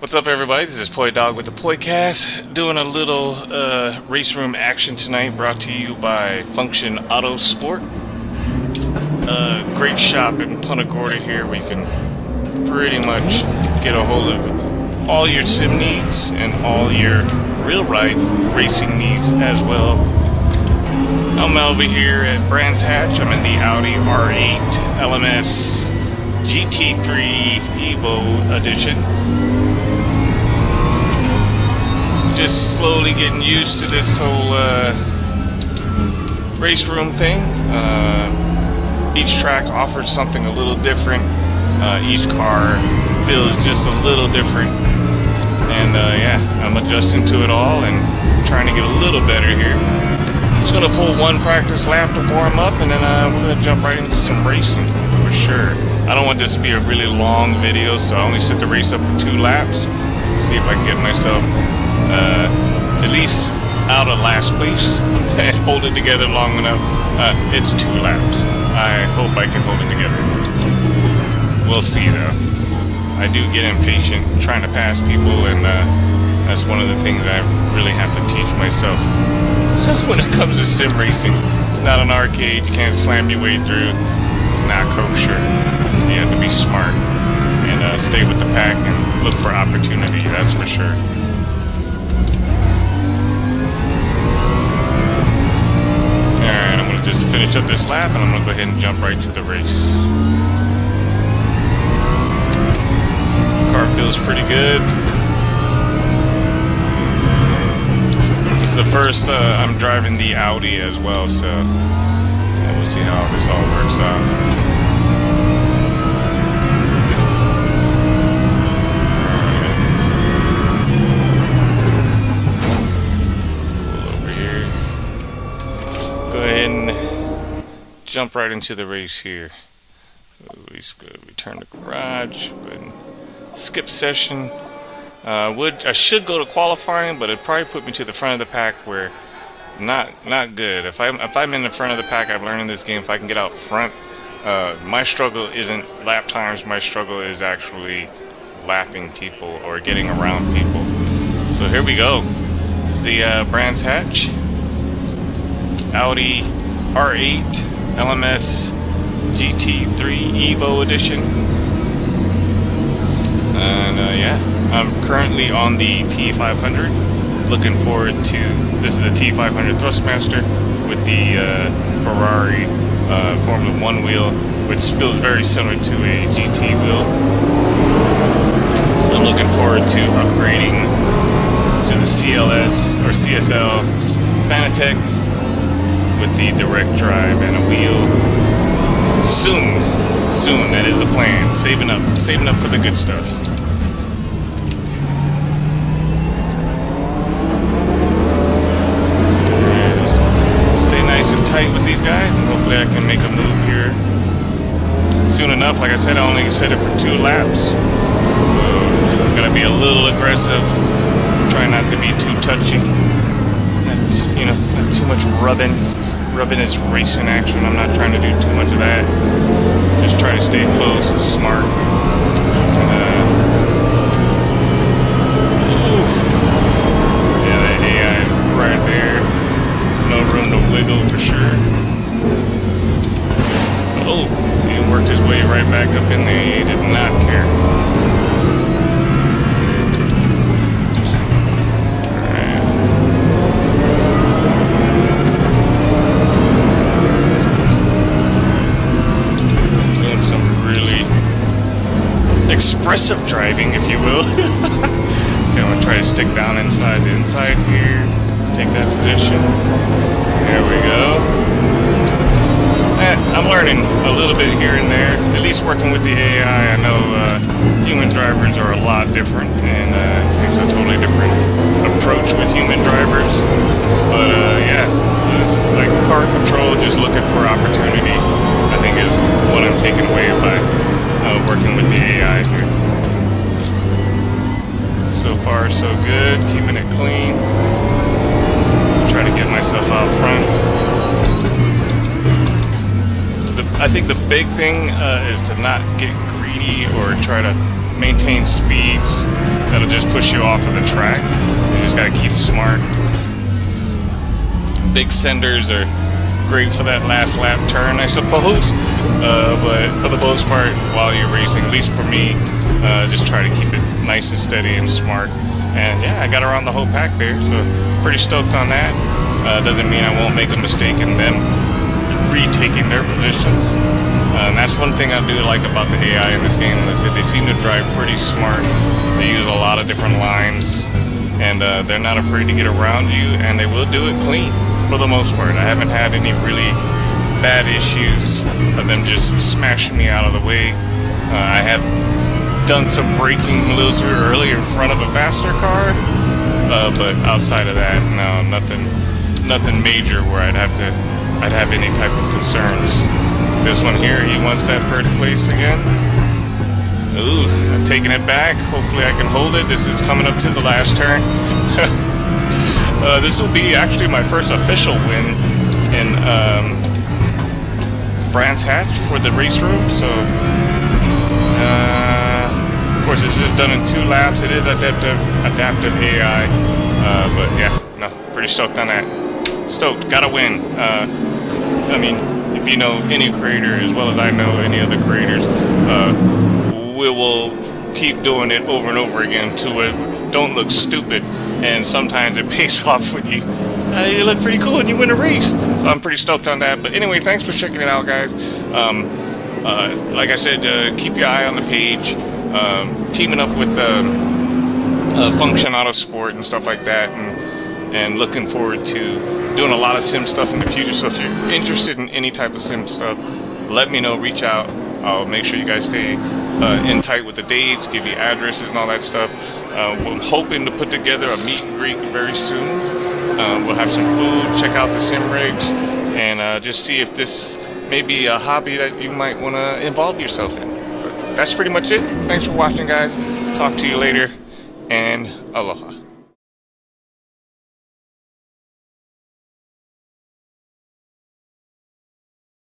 What's up, everybody? This is Poi Dog with the Poicast, doing a little uh, RaceRoom action tonight, brought to you by Function Auto Sport. A great shop in Punta Gorda here, where you can pretty much get a hold of all your sim needs and all your real life racing needs as well. I'm over here at Brands Hatch. I'm in the Audi R8 LMS GT3 Evo edition. Just slowly getting used to this whole uh, RaceRoom thing. Uh, each track offers something a little different. Uh, each car feels just a little different. And uh, yeah, I'm adjusting to it all and trying to get a little better here. Just gonna pull one practice lap to warm up, and then uh, we're gonna jump right into some racing for sure. I don't want this to be a really long video, so I only set the race up for two laps. See if I can get myself uh, at least out of last place and hold it together long enough. Uh, it's two laps. I hope I can hold it together. We'll see though. I do get impatient trying to pass people, and uh, that's one of the things I really have to teach myself when it comes to sim racing. It's not an arcade. You can't slam your way through. It's not kosher. You have to be smart and uh, stay with the pack and look for opportunity. That's for sure. Alright, I'm going to just finish up this lap and I'm going to go ahead and jump right to the race. Car feels pretty good. It's the first, uh, I'm driving the Audi as well, so we'll see how this all works out. Go ahead and jump right into the race here. We just go return to garage, skip session. Uh, would I should go to qualifying, but it probably put me to the front of the pack where not not good. If I'm if I'm in the front of the pack, I've learned in this game if I can get out front. Uh, my struggle isn't lap times. My struggle is actually lapping people or getting around people. So here we go. This is the uh, Brands Hatch Audi R8 LMS GT3 Evo edition. And uh, yeah, I'm currently on the T500. Looking forward to this is the T500 Thrustmaster with the uh, Ferrari uh, Formula One wheel, which feels very similar to a GT wheel. I'm looking forward to upgrading to the CLS or CSL Fanatec with the direct drive and a wheel soon. Soon, that is the plan. Saving up, saving up for the good stuff. stay nice and tight with these guys, and hopefully I can make a move here soon enough. Like I said, I only set it for two laps, so I'm gonna be a little aggressive. Try not to be too touchy. Not, you know, not too much rubbing. Rubbing is racing action. I'm not trying to do too much of that. Just try to stay close and smart. Uh. Yeah, that AI right there. No room to wiggle for sure. Oh, he worked his way right back up in there. He did not care. Expressive driving, if you will. okay, I'm gonna try to stick down inside the inside here. Take that position. There we go. Eh, I'm learning a little bit here and there. At least working with the AI, I know uh, human drivers are a lot different, and uh, it takes a totally different approach with human drivers. But uh, yeah, like car control, just looking for opportunity. I think is what I'm taking away by uh, working with the AI here. So far, so good. Keeping it clean. Try to get myself out front. The, I think the big thing uh, is to not get greedy or try to maintain speeds that'll just push you off of the track. You just gotta keep smart. Big senders are great for that last lap turn, I suppose. Uh, but for the most part, while you're racing, at least for me, uh, just try to keep it nice and steady and smart. And yeah, I got around the whole pack there, so pretty stoked on that. Uh, doesn't mean I won't make a mistake in them retaking their positions. Uh, and that's one thing I do like about the AI in this game is that they seem to drive pretty smart. They use a lot of different lines, and uh, they're not afraid to get around you, and they will do it clean for the most part. I haven't had any really bad issues of them just smashing me out of the way. Uh, I have done some braking a little too early in front of a faster car, uh, but outside of that, no, nothing, nothing major where I'd have to, I'd have any type of concerns. This one here, he wants that third place again. Ooh, I'm taking it back. Hopefully I can hold it. This is coming up to the last turn. uh, this will be actually my first official win in um, Brands Hatch for the RaceRoom, so uh, of course it's just done in two laps. It is adaptive adaptive AI, uh, but yeah, no, pretty stoked on that. Stoked, gotta win. Uh, I mean, if you know any creator as well as I know any other creators, uh, we will keep doing it over and over again to it don't look stupid, and sometimes it pays off when you uh, you look pretty cool and you win a race. So I'm pretty stoked on that. But anyway, thanks for checking it out, guys. Um, uh, like I said, uh, keep your eye on the page. Um, teaming up with um, uh, Function Autosport and stuff like that, and and looking forward to doing a lot of sim stuff in the future. So if you're interested in any type of sim stuff, let me know. Reach out. I'll make sure you guys stay uh, in tight with the dates, give you addresses and all that stuff. Uh, I'm hoping to put together a meet and greet very soon. Uh, we'll have some food, check out the sim rigs, and uh, just see if this may be a hobby that you might want to involve yourself in. But that's pretty much it. Thanks for watching, guys. Talk to you later, and aloha.